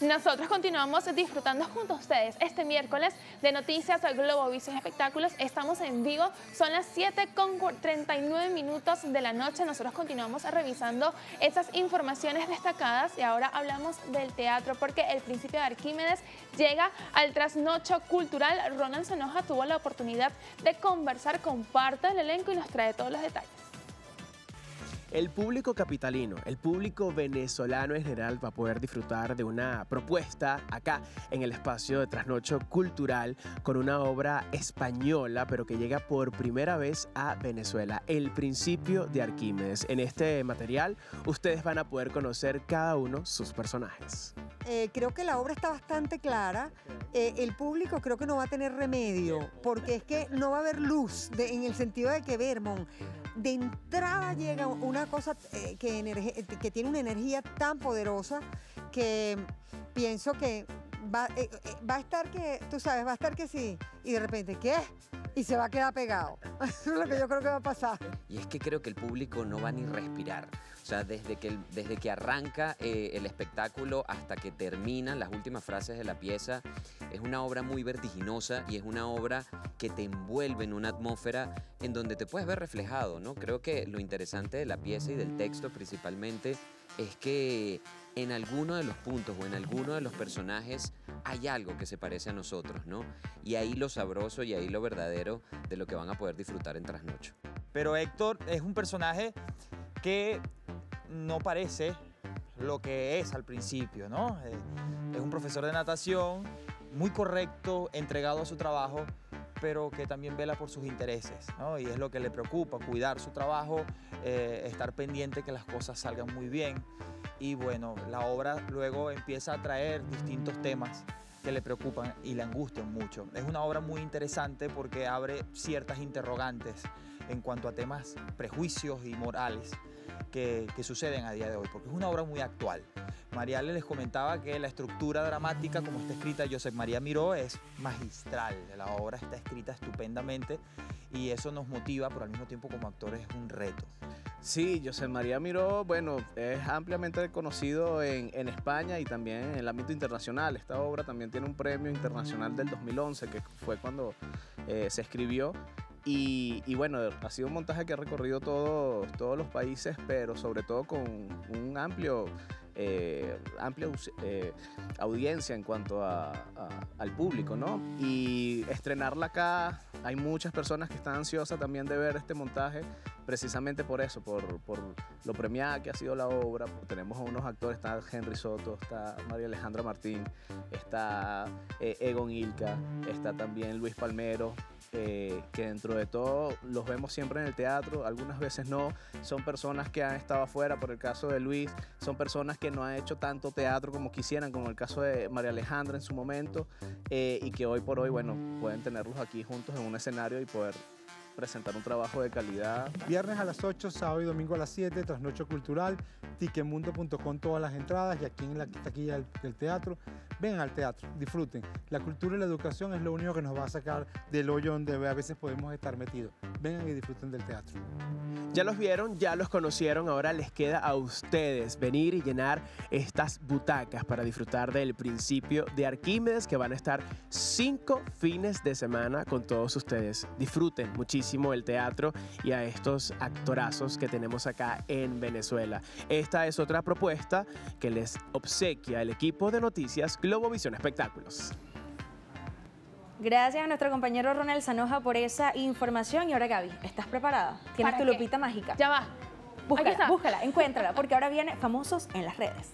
Nosotros continuamos disfrutando junto a ustedes este miércoles de Noticias Globovisión Espectáculos. Estamos en vivo, son las 7 con 39 minutos de la noche. Nosotros continuamos revisando esas informaciones destacadas y ahora hablamos del teatro porque el príncipe de Arquímedes llega al trasnocho cultural. Ronald Sanoja tuvo la oportunidad de conversar con parte del elenco y nos trae todos los detalles. El público capitalino, el público venezolano en general va a poder disfrutar de una propuesta acá en el espacio de trasnocho cultural con una obra española, pero que llega por primera vez a Venezuela, El principio de Arquímedes. En este material ustedes van a poder conocer cada uno sus personajes. Eh, creo que la obra está bastante clara. Eh, el público creo que no va a tener remedio, porque es que no va a haber luz, en el sentido de que Vermont de entrada llega una cosa eh, que, tiene una energía tan poderosa que pienso que va, eh, eh, va, a estar que, tú sabes, va a estar que sí, y de repente, ¿qué? Y se va a quedar pegado. Eso es lo que yo creo que va a pasar. Y es que creo que el público no va ni respirar. O sea, desde que, desde que arranca el espectáculo hasta que terminan las últimas frases de la pieza, es una obra muy vertiginosa y es una obra que te envuelve en una atmósfera en donde te puedes ver reflejado, ¿no? Creo que lo interesante de la pieza y del texto principalmente es que en alguno de los puntos o en alguno de los personajes hay algo que se parece a nosotros, ¿no? Y ahí lo sabroso y ahí lo verdadero de lo que van a poder disfrutar en Trasnocho. Pero Héctor es un personaje que no parece lo que es al principio, ¿no? Eh, es un profesor de natación muy correcto, entregado a su trabajo, pero que también vela por sus intereses, ¿no? Y es lo que le preocupa, cuidar su trabajo, eh, estar pendiente que las cosas salgan muy bien. Y bueno, la obra luego empieza a traer distintos temas que le preocupan y le angustian mucho. Es una obra muy interesante porque abre ciertas interrogantes en cuanto a temas prejuicios y morales que, que suceden a día de hoy, porque es una obra muy actual. Mariale les comentaba que la estructura dramática, como está escrita Josep María Miró, es magistral. La obra está escrita estupendamente y eso nos motiva, pero al mismo tiempo como actores es un reto. Sí, José María Miró, bueno, es ampliamente conocido en, en, España y también en el ámbito internacional. Esta obra también tiene un premio internacional del 2011, que fue cuando eh, se escribió. Y, y, bueno, ha sido un montaje que ha recorrido todos todos los países, pero sobre todo con un amplio eh, amplia eh, audiencia en cuanto al público, ¿no? Y estrenarla acá, hay muchas personas que están ansiosas también de ver este montaje, precisamente por eso, por, lo premiada que ha sido la obra. Tenemos a unos actores, está Henry Soto, está María Alejandra Martín, está eh, Egon Ilka, está también Luis Palmero, que dentro de todo los vemos siempre en el teatro, algunas veces no, son personas que han estado afuera, por el caso de Luis, son personas que no han hecho tanto teatro como quisieran, como el caso de María Alejandra en su momento, eh, y que hoy por hoy, bueno, pueden tenerlos aquí juntos en un escenario y poder presentar un trabajo de calidad. Viernes a las 8, sábado y domingo a las 7, Trasnocho Cultural, tiquemundo.com todas las entradas y aquí en la taquilla del, teatro. Vengan al teatro, disfruten. La cultura y la educación es lo único que nos va a sacar del hoyo donde a veces podemos estar metidos. Vengan y disfruten del teatro. Ya los vieron, ya los conocieron, ahora les queda a ustedes venir y llenar estas butacas para disfrutar del principio de Arquímedes que van a estar cinco fines de semana con todos ustedes. Disfruten muchísimo el teatro y a estos actorazos que tenemos acá en Venezuela. Esta es otra propuesta que les obsequia el equipo de noticias Globovisión Espectáculos. Gracias a nuestro compañero Ronald Sanoja por esa información. Y ahora Gaby, ¿estás preparada? Tienes tu lupita mágica. Ya va. Búscala, búscala, encuéntrala, porque ahora viene famosos en las redes.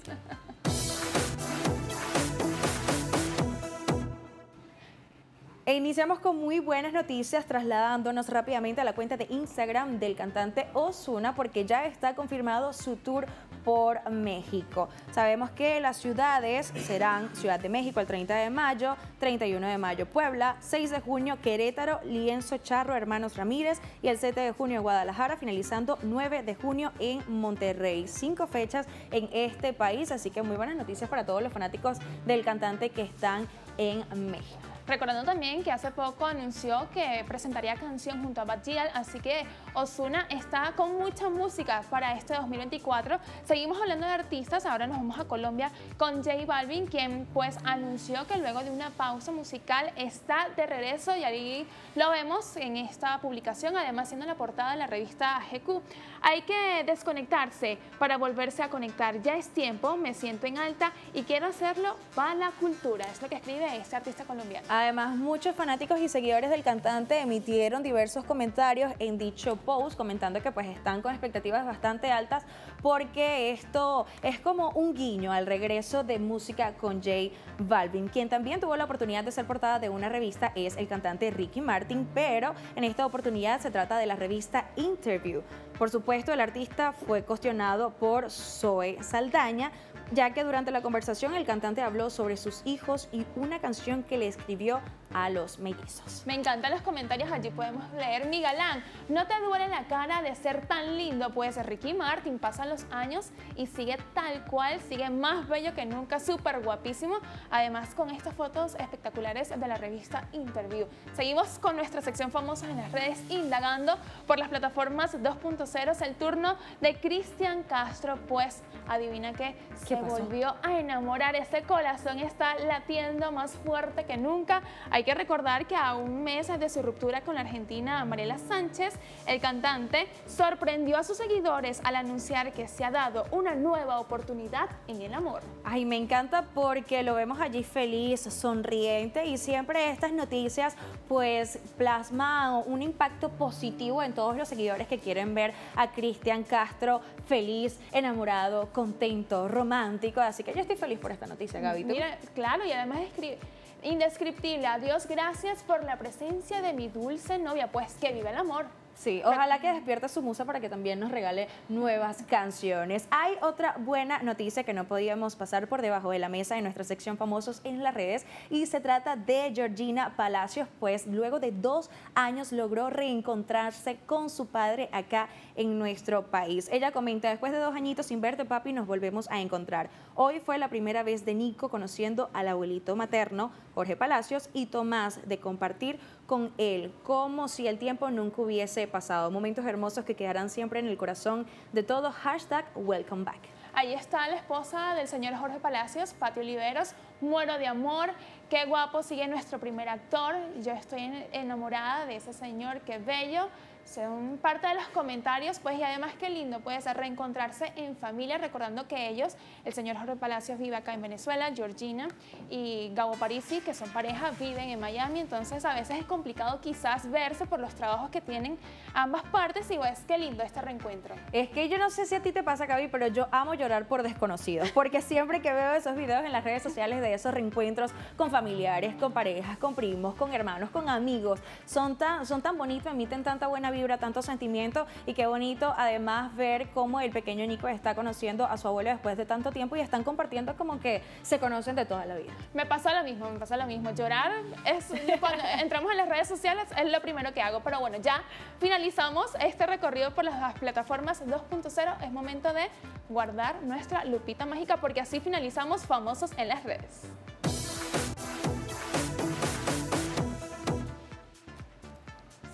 E iniciamos con muy buenas noticias trasladándonos rápidamente a la cuenta de Instagram del cantante Osuna porque ya está confirmado su tour por México. Sabemos que las ciudades serán Ciudad de México el 30 de mayo, 31 de mayo Puebla, 6 de junio Querétaro, Lienzo Charro, Hermanos Ramírez y el 7 de junio Guadalajara, finalizando 9 de junio en Monterrey. Cinco fechas en este país, así que muy buenas noticias para todos los fanáticos del cantante que están en México. Recordando también que hace poco anunció que presentaría canción junto a Bad así que Osuna está con mucha música para este 2024. Seguimos hablando de artistas, ahora nos vamos a Colombia con J Balvin, quien pues anunció que luego de una pausa musical está de regreso y ahí lo vemos en esta publicación, además siendo la portada de la revista GQ. Hay que desconectarse para volverse a conectar. Ya es tiempo, me siento en alta y quiero hacerlo para la cultura. Es lo que escribe este artista colombiano. Además, muchos fanáticos y seguidores del cantante emitieron diversos comentarios en dicho post, comentando que pues están con expectativas bastante altas porque esto es como un guiño al regreso de música con J Balvin. Quien también tuvo la oportunidad de ser portada de una revista es el cantante Ricky Martin, pero en esta oportunidad se trata de la revista Interview. Por supuesto, el artista fue cuestionado por Zoe Saldaña, ya que durante la conversación el cantante habló sobre sus hijos y una canción que le escribió a los mellizos. Me encantan los comentarios, allí podemos leer, mi galán, no te duele la cara de ser tan lindo, puede ser Ricky Martin, pasan los años y sigue tal cual, sigue más bello que nunca, súper guapísimo, además con estas fotos espectaculares de la revista Interview. Seguimos con nuestra sección famosa en las redes, indagando por las plataformas 2.0, es el turno de Cristian Castro, pues adivina qué, se volvió a enamorar, ese corazón está latiendo más fuerte que nunca, hay que recordar que a un mes de su ruptura con la argentina Mariela Sánchez, el cantante sorprendió a sus seguidores al anunciar que se ha dado una nueva oportunidad en el amor. Ay, me encanta porque lo vemos allí feliz, sonriente y siempre estas noticias pues plasman un impacto positivo en todos los seguidores que quieren ver a Cristian Castro feliz, enamorado, contento, romántico. Así que yo estoy feliz por esta noticia, Gaby. Mira, claro, y además escribe indescriptible. Adiós, gracias por la presencia de mi dulce novia. Pues que vive el amor. Sí, ojalá que despierte su musa para que también nos regale nuevas canciones. Hay otra buena noticia que no podíamos pasar por debajo de la mesa en nuestra sección famosos en las redes y se trata de Georgina Palacios, pues luego de dos años logró reencontrarse con su padre acá en nuestro país. Ella comenta, después de dos añitos sin verte papi nos volvemos a encontrar. Hoy fue la primera vez de Nico conociendo al abuelito materno, Jorge Palacios, y Tomás de compartir con él, como si el tiempo nunca hubiese pasado. Momentos hermosos que quedarán siempre en el corazón de todos. Hashtag Welcome Back. Ahí está la esposa del señor Jorge Palacios, Pati Oliveros. Muero de amor. Qué guapo sigue nuestro primer actor. Yo estoy enamorada de ese señor, qué bello son parte de los comentarios, pues y además qué lindo puede ser reencontrarse en familia, recordando que ellos, el señor Jorge Palacios vive acá en Venezuela, Georgina y Gabo Parisi, que son pareja, viven en Miami, entonces a veces es complicado quizás verse por los trabajos que tienen ambas partes y pues qué lindo este reencuentro. Es que yo no sé si a ti te pasa, Gaby, pero yo amo llorar por desconocidos, porque siempre que veo esos videos en las redes sociales de esos reencuentros con familiares, con parejas, con primos, con hermanos, con amigos, son tan, son tan bonitos, emiten tanta buena vibra, tanto sentimiento y qué bonito además ver cómo el pequeño Nico está conociendo a su abuelo después de tanto tiempo y están compartiendo como que se conocen de toda la vida. Me pasa lo mismo, me pasa lo mismo. Llorar es cuando entramos en las redes sociales es lo primero que hago, pero bueno, ya finalizamos este recorrido por las plataformas 2.0. Es momento de guardar nuestra lupita mágica porque así finalizamos famosos en las redes.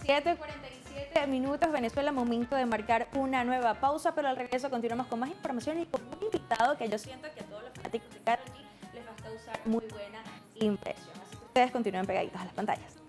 7.47 minutos, Venezuela, momento de marcar una nueva pausa, pero al regreso continuamos con más información y con un invitado que yo siento que a todos los fanáticos de Karol G les va a causar muy buena impresión. Así que ustedes continúen pegaditos a las pantallas.